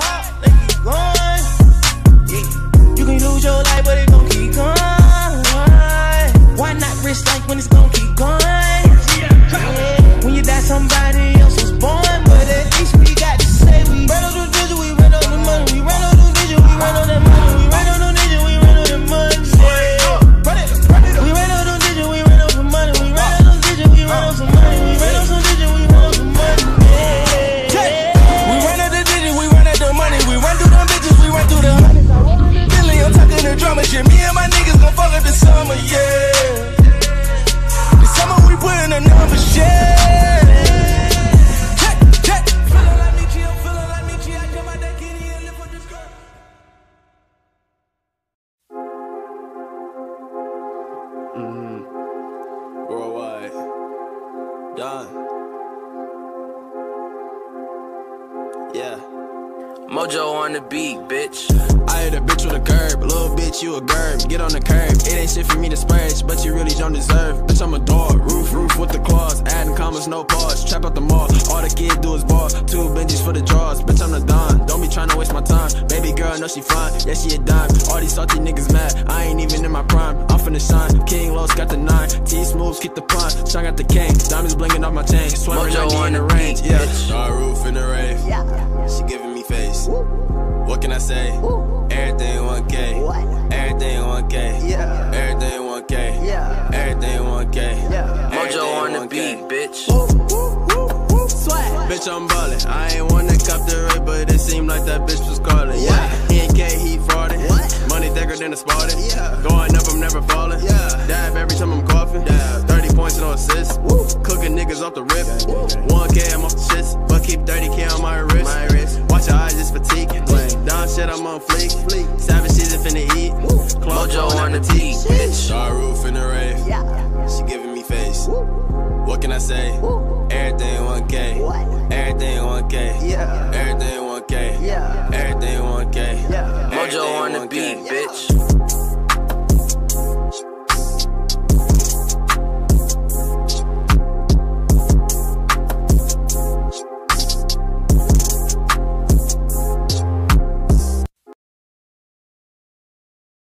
talk, they keep going. Yeah. You can lose your life, but it Mm-hmm. Worldwide. Done. Yeah. Mojo on the beat, bitch. I hit a bitch with a curb, little bitch, you a gerb. Get on the curb, it ain't shit for me to splurge, but you really don't deserve. Bitch, I'm a dog, roof, roof with the claws, adding commas, no pause. Trap out the mall, all the kid do is ball. Two Benjis for the draws, bitch, I'm the don. Don't be trying to waste my time. Girl, know she fine, yeah, she a dime. All these salty niggas mad, I ain't even in my prime. I'm finna shine, King Los got the nine, T smooths, keep the pun. Sean got the king, diamonds blinking off my chain. Swearing Mojo on the the range, beat, yeah. bitch. Star roof in the rave, yeah. she giving me face. What can I say? Everything 1K. Everything 1K. Yeah. Everything 1K. Yeah. Everything 1K. Yeah. Mojo on the 1K. beat, bitch. Swag. Bitch, I'm ballin'. I ain't wanna cop the rate, but it seemed like that bitch was calling. Yeah. What? Money thicker than a Spartan. Yeah. Going up, I'm never falling. Yeah. Dab every time I'm coughing. Dab. 30 points, no assists. Woo. Cooking niggas off the rip. Woo. 1K, I'm off the shits. But keep 30K on my wrist. My wrist. Watch your eyes, just fatigue. Down shit, I'm on fleek. Fleek. Savage season finna eat. Close Mojo on the appetit. beat, bitch. Star roof in the rave. Yeah. She giving me face. Woo. What can I say? Woo. Everything 1K. What? Everything 1K. Yeah.